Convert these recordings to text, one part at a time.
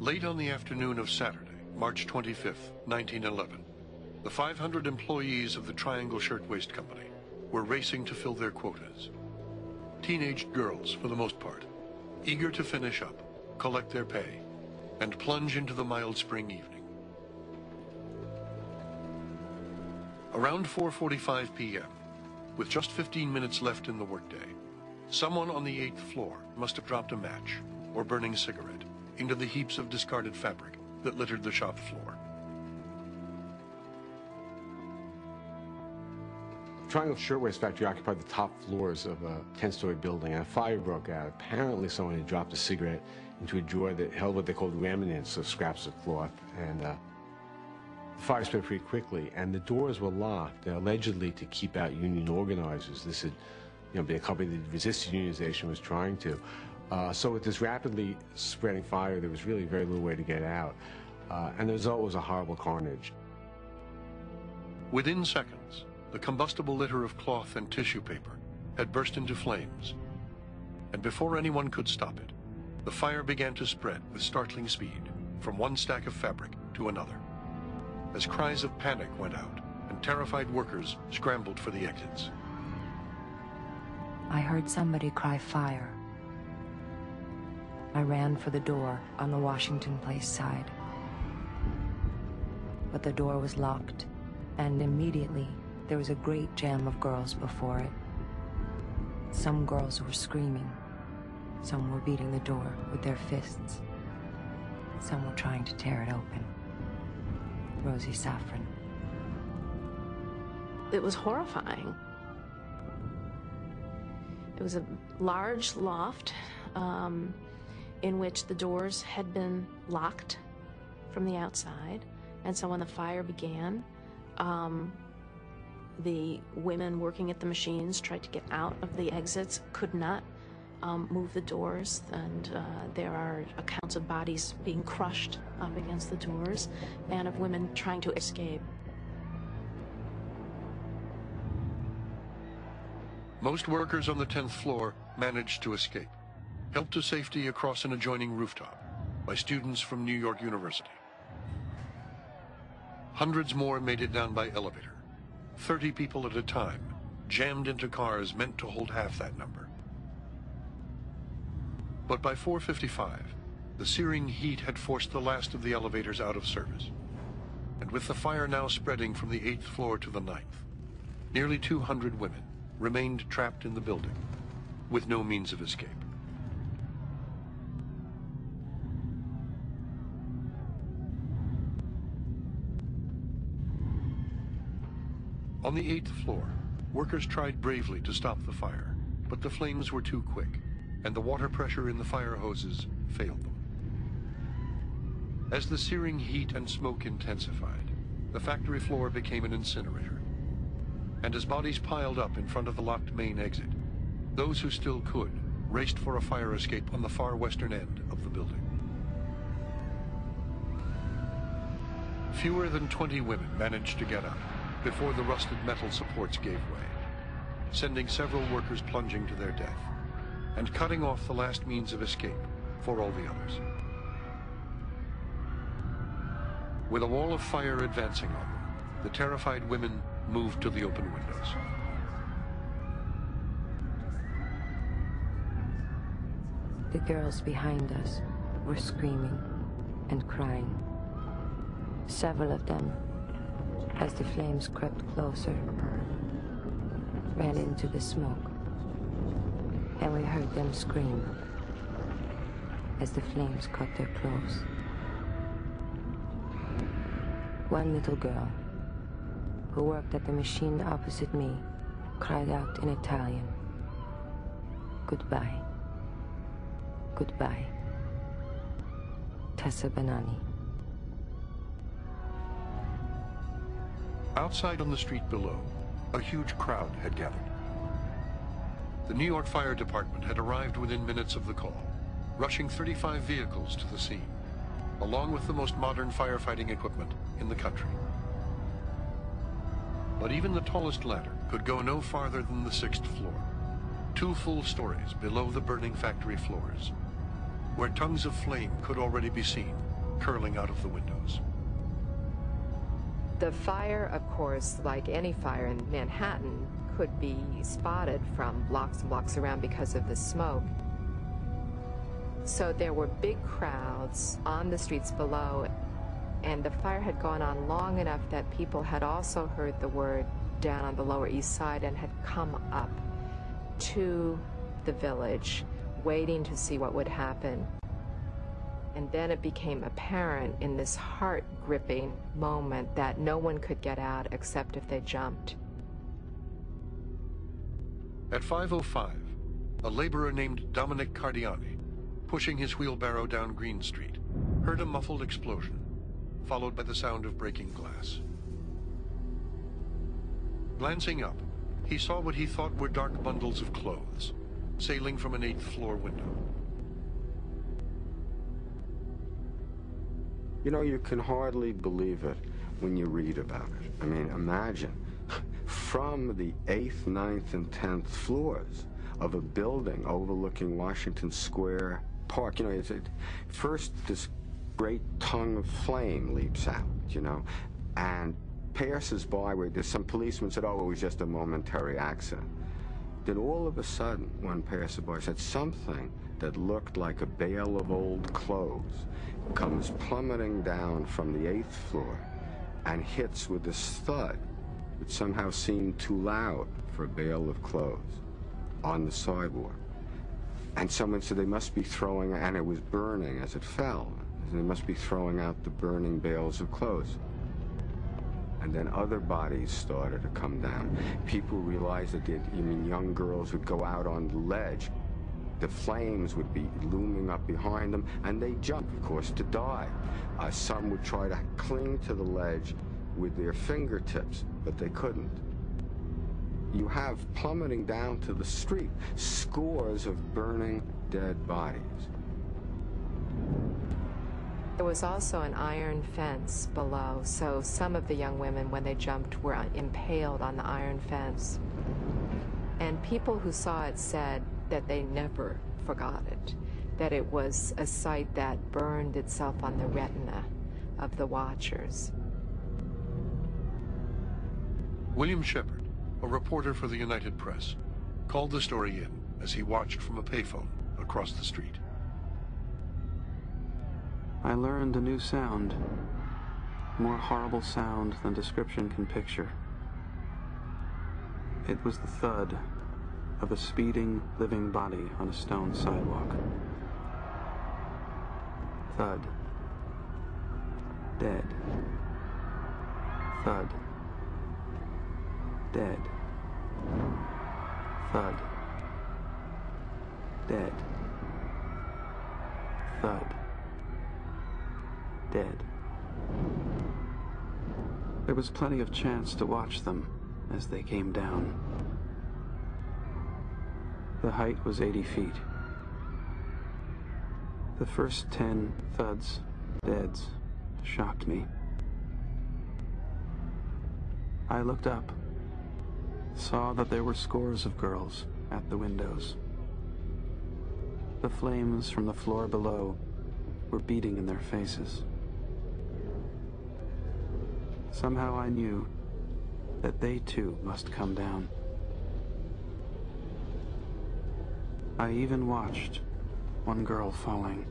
Late on the afternoon of Saturday, March 25th, 1911, the 500 employees of the Triangle Shirtwaist Company were racing to fill their quotas. Teenaged girls, for the most part, eager to finish up, collect their pay, and plunge into the mild spring evening. Around 4.45 p.m., with just 15 minutes left in the workday, someone on the eighth floor must have dropped a match or burning cigarette into the heaps of discarded fabric that littered the shop floor. Triangle Shirtwaist Factory occupied the top floors of a 10-story building, and a fire broke out. Apparently, someone had dropped a cigarette into a drawer that held what they called remnants of scraps of cloth, and uh, the fire spread pretty quickly. And the doors were locked, allegedly to keep out union organizers. This had, you know, been a company that resisted unionization was trying to. Uh, so with this rapidly spreading fire, there was really very little way to get out, uh, and the result was a horrible carnage. Within seconds, the combustible litter of cloth and tissue paper had burst into flames, and before anyone could stop it, the fire began to spread with startling speed from one stack of fabric to another. As cries of panic went out and terrified workers scrambled for the exits. I heard somebody cry fire. I ran for the door on the Washington Place side. But the door was locked, and immediately there was a great jam of girls before it. Some girls were screaming. Some were beating the door with their fists. Some were trying to tear it open. Rosie Safran. It was horrifying. It was a large loft um, in which the doors had been locked from the outside. And so when the fire began, um, the women working at the machines tried to get out of the exits, could not um, move the doors, and uh, there are accounts of bodies being crushed up against the doors and of women trying to escape. Most workers on the 10th floor managed to escape, helped to safety across an adjoining rooftop by students from New York University. Hundreds more made it down by elevator 30 people at a time, jammed into cars meant to hold half that number. But by 4.55, the searing heat had forced the last of the elevators out of service. And with the fire now spreading from the 8th floor to the ninth, nearly 200 women remained trapped in the building with no means of escape. On the eighth floor, workers tried bravely to stop the fire, but the flames were too quick, and the water pressure in the fire hoses failed them. As the searing heat and smoke intensified, the factory floor became an incinerator. And as bodies piled up in front of the locked main exit, those who still could raced for a fire escape on the far western end of the building. Fewer than 20 women managed to get out before the rusted metal supports gave way, sending several workers plunging to their death and cutting off the last means of escape for all the others. With a wall of fire advancing on them, the terrified women moved to the open windows. The girls behind us were screaming and crying. Several of them as the flames crept closer, ran into the smoke, and we heard them scream as the flames cut their clothes. One little girl, who worked at the machine opposite me, cried out in Italian, Goodbye. Goodbye. Tessa Banani. Outside on the street below, a huge crowd had gathered. The New York Fire Department had arrived within minutes of the call, rushing 35 vehicles to the scene, along with the most modern firefighting equipment in the country. But even the tallest ladder could go no farther than the sixth floor, two full stories below the burning factory floors, where tongues of flame could already be seen curling out of the windows. The fire, of course, like any fire in Manhattan, could be spotted from blocks and blocks around because of the smoke. So there were big crowds on the streets below, and the fire had gone on long enough that people had also heard the word down on the Lower East Side and had come up to the village, waiting to see what would happen. And then it became apparent in this heart gripping moment that no one could get out except if they jumped. At 5.05, a laborer named Dominic Cardiani, pushing his wheelbarrow down Greene Street, heard a muffled explosion, followed by the sound of breaking glass. Glancing up, he saw what he thought were dark bundles of clothes, sailing from an eighth floor window. You know, you can hardly believe it when you read about it. I mean, imagine from the eighth, ninth, and tenth floors of a building overlooking Washington Square Park. You know, it's it, first this great tongue of flame leaps out, you know, and passes by where there's some policeman said, oh, it was just a momentary accident. Then all of a sudden, one passerby said something that looked like a bale of old clothes comes plummeting down from the eighth floor and hits with this thud that somehow seemed too loud for a bale of clothes on the sidewalk. And someone said they must be throwing, and it was burning as it fell. They must be throwing out the burning bales of clothes. And then other bodies started to come down. People realized that, I young girls would go out on the ledge. The flames would be looming up behind them, and they jump, of course, to die. Uh, some would try to cling to the ledge with their fingertips, but they couldn't. You have plummeting down to the street scores of burning dead bodies. There was also an iron fence below, so some of the young women, when they jumped, were impaled on the iron fence. And people who saw it said that they never forgot it, that it was a sight that burned itself on the retina of the watchers. William Shepherd, a reporter for the United Press, called the story in as he watched from a payphone across the street. I learned a new sound. More horrible sound than description can picture. It was the thud of a speeding, living body on a stone sidewalk. Thud. Dead. Thud. Dead. Thud. Dead. Thud. Dead. There was plenty of chance to watch them as they came down. The height was 80 feet. The first 10 thuds, deads, shocked me. I looked up, saw that there were scores of girls at the windows. The flames from the floor below were beating in their faces. Somehow I knew that they too must come down. I even watched one girl falling,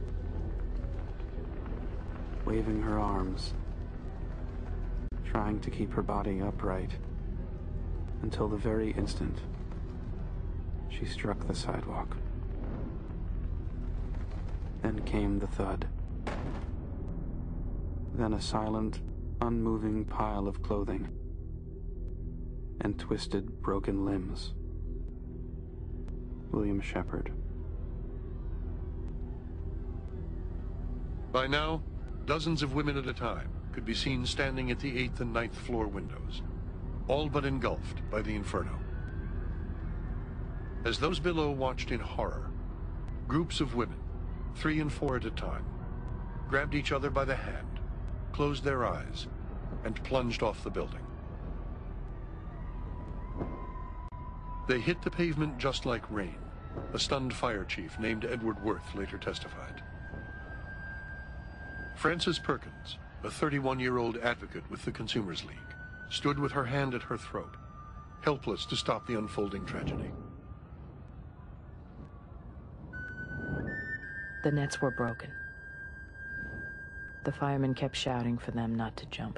waving her arms, trying to keep her body upright, until the very instant she struck the sidewalk. Then came the thud. Then a silent, unmoving pile of clothing and twisted, broken limbs. William Shepherd. By now, dozens of women at a time could be seen standing at the eighth and ninth floor windows, all but engulfed by the inferno. As those below watched in horror, groups of women, three and four at a time, grabbed each other by the hand, closed their eyes, and plunged off the building. They hit the pavement just like rain, a stunned fire chief named Edward Worth later testified. Frances Perkins, a 31-year-old advocate with the Consumers League, stood with her hand at her throat, helpless to stop the unfolding tragedy. The nets were broken. The firemen kept shouting for them not to jump.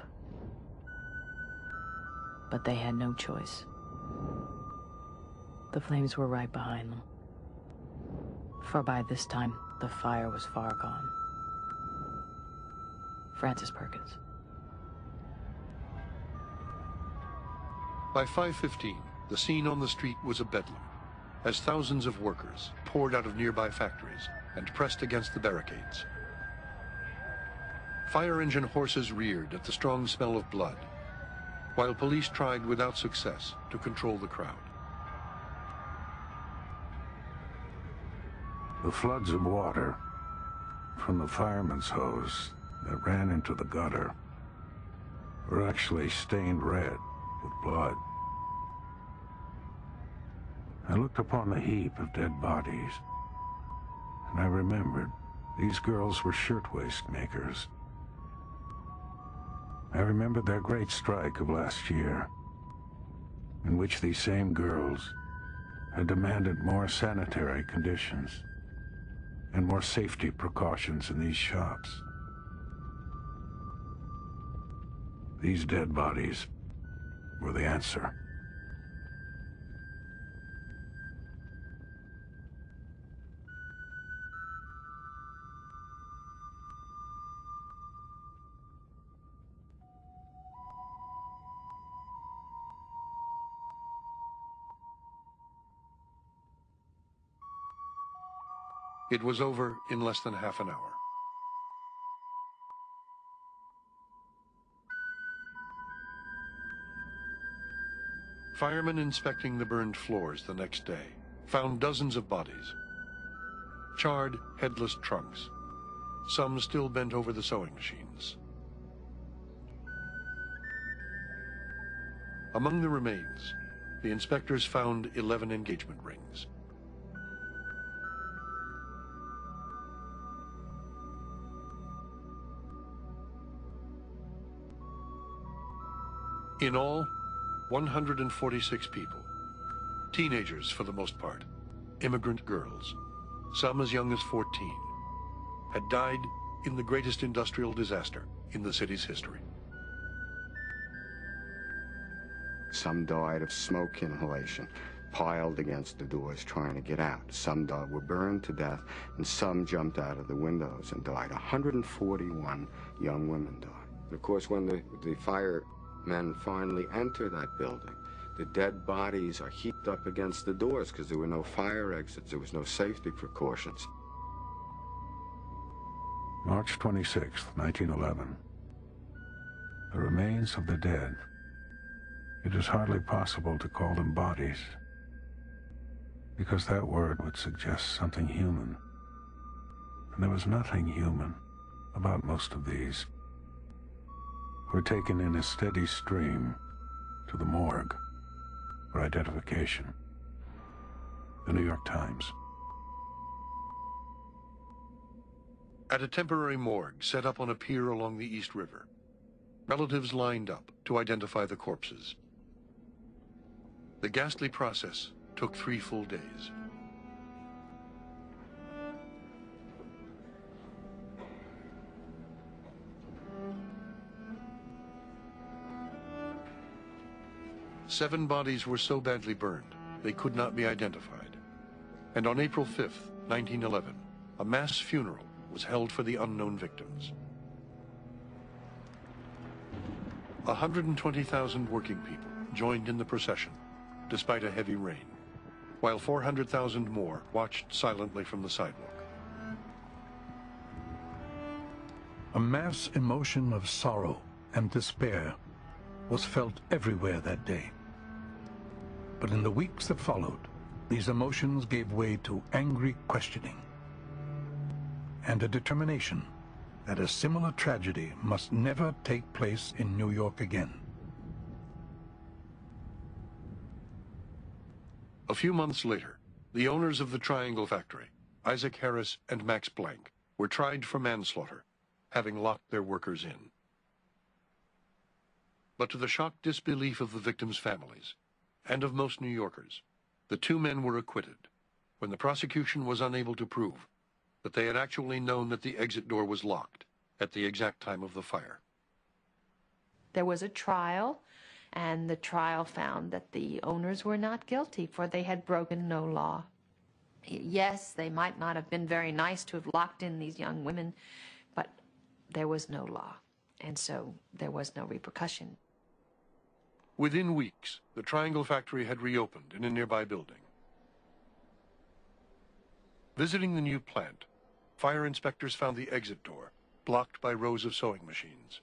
But they had no choice. The flames were right behind them. For by this time, the fire was far gone. Frances Perkins. By 5.15, the scene on the street was a bedlam, as thousands of workers poured out of nearby factories and pressed against the barricades. Fire engine horses reared at the strong smell of blood, while police tried without success to control the crowd. The floods of water from the fireman's hose that ran into the gutter were actually stained red with blood. I looked upon the heap of dead bodies, and I remembered these girls were shirtwaist makers. I remembered their great strike of last year, in which these same girls had demanded more sanitary conditions and more safety precautions in these shops. These dead bodies were the answer. It was over in less than half an hour. Firemen inspecting the burned floors the next day found dozens of bodies. Charred, headless trunks. Some still bent over the sewing machines. Among the remains, the inspectors found 11 engagement rings. In all, 146 people. Teenagers for the most part. Immigrant girls. Some as young as 14. Had died in the greatest industrial disaster in the city's history. Some died of smoke inhalation, piled against the doors trying to get out. Some died, were burned to death, and some jumped out of the windows and died. 141 young women died. And of course, when the, the fire men finally enter that building. The dead bodies are heaped up against the doors because there were no fire exits, there was no safety precautions. March 26, 1911. The remains of the dead. It is hardly possible to call them bodies, because that word would suggest something human. And there was nothing human about most of these were taken in a steady stream to the morgue for identification. The New York Times. At a temporary morgue set up on a pier along the East River, relatives lined up to identify the corpses. The ghastly process took three full days. Seven bodies were so badly burned, they could not be identified. And on April 5, 1911, a mass funeral was held for the unknown victims. 120,000 working people joined in the procession, despite a heavy rain, while 400,000 more watched silently from the sidewalk. A mass emotion of sorrow and despair was felt everywhere that day. But in the weeks that followed, these emotions gave way to angry questioning and a determination that a similar tragedy must never take place in New York again. A few months later, the owners of the Triangle Factory, Isaac Harris and Max Blanck, were tried for manslaughter having locked their workers in. But to the shocked disbelief of the victims' families, and of most New Yorkers, the two men were acquitted when the prosecution was unable to prove that they had actually known that the exit door was locked at the exact time of the fire. There was a trial, and the trial found that the owners were not guilty, for they had broken no law. Yes, they might not have been very nice to have locked in these young women, but there was no law, and so there was no repercussion. Within weeks, the Triangle factory had reopened in a nearby building. Visiting the new plant, fire inspectors found the exit door blocked by rows of sewing machines.